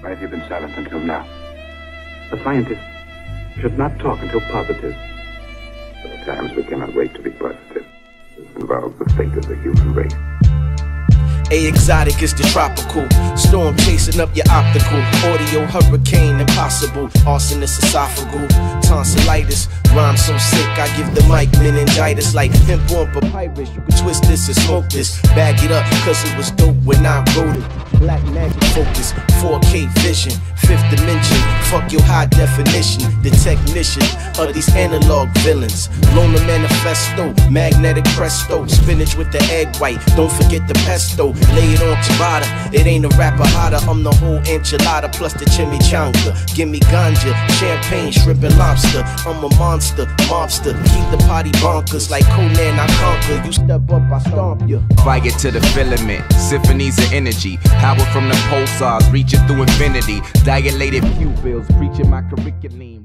Why have you been silent until now? A scientist should not talk until positive. There are times we cannot wait to be positive. This involves the fate of the human race. A exotic is the tropical. Storm chasing up your optical. Audio hurricane impossible. Arsonist esophageal. Tonsillitis. Rhyme so sick, I give the mic meningitis like hemp on papyrus. You can twist this and smoke this. Bag it up, cause it was dope when I wrote it. Black magic focus, 4K vision, fifth dimension. Fuck your high definition. The technician of these analog villains. Loner manifesto, magnetic presto. Spinach with the egg white. Don't forget the pesto. Lay it on ciabatta. It ain't a rapper hotter. I'm the whole enchilada plus the chimichanga. Give me ganja, champagne, shrimp, and lobster. I'm a monster, mobster. Keep the party bonkers like Conan. I conquer. You step up, I stomp you. Fire to the filament, symphonies of energy. Power from the pulsars, reaching through infinity. Dilated pupils, preaching my curriculum.